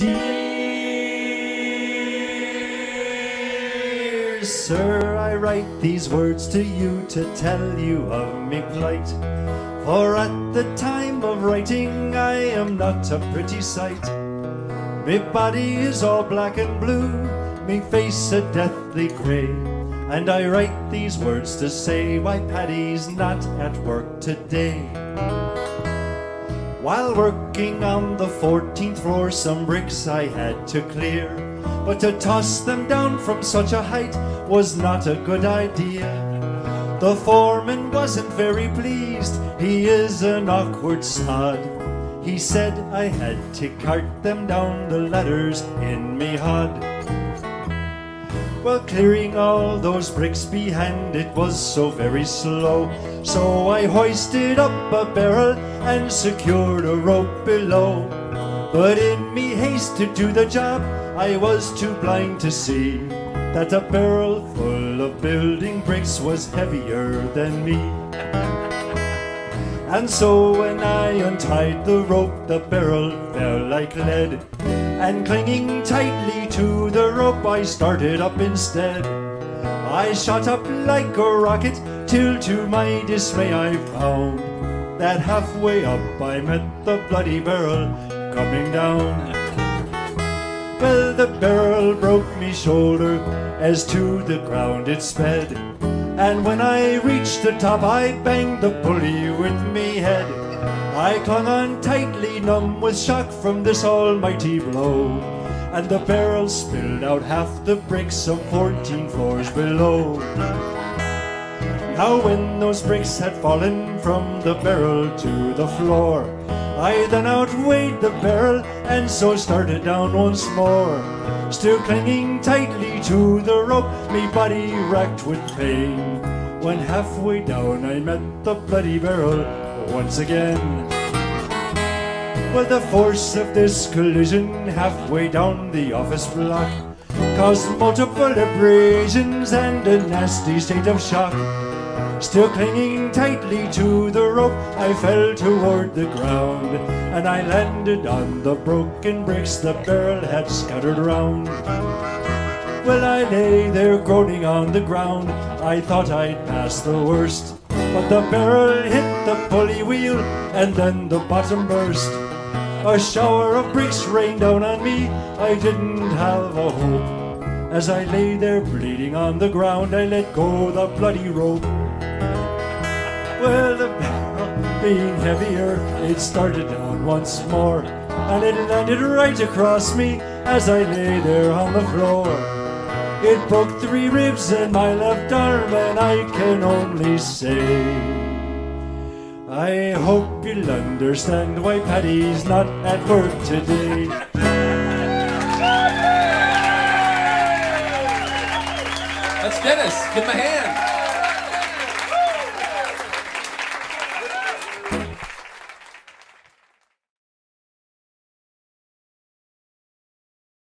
Dear sir, I write these words to you to tell you of me plight. For at the time of writing, I am not a pretty sight. Me body is all black and blue, me face a deathly grey. And I write these words to say why Paddy's not at work today. While working on the 14th floor, some bricks I had to clear. But to toss them down from such a height was not a good idea. The foreman wasn't very pleased, he is an awkward sod. He said I had to cart them down the ladders in me hod. Well, clearing all those bricks behind it was so very slow. So I hoisted up a barrel and secured a rope below. But in me haste to do the job, I was too blind to see that a barrel full of building bricks was heavier than me. And so when I untied the rope, the barrel fell like lead. And clinging tightly to the rope, I started up instead. I shot up like a rocket, till to my dismay I found that halfway up I met the bloody barrel coming down. Well, the barrel broke me shoulder as to the ground it sped. And when I reached the top, I banged the pulley with me head. I clung on tightly, numb with shock from this almighty blow. And the barrel spilled out half the bricks some 14 floors below. Now, when those bricks had fallen from the barrel to the floor, I then outweighed the barrel and so started down once more. Still clinging tightly to the rope, me body racked with pain. When halfway down I met the bloody barrel once again. Well, the force of this collision halfway down the office block caused multiple abrasions and a nasty state of shock. Still clinging tightly to the rope, I fell toward the ground, and I landed on the broken bricks the barrel had scattered round. Well, I lay there groaning on the ground, I thought I'd passed the worst, but the barrel hit the pulley wheel, and then the bottom burst. A shower of bricks rained down on me, I didn't have a hope. As I lay there bleeding on the ground, I let go the bloody rope. Well, the barrel being heavier, it started down once more, and it landed right across me as I lay there on the floor. It broke three ribs in my left arm, and I can only say, I hope you'll understand why Paddy's not at work today. That's Dennis. Give him a hand.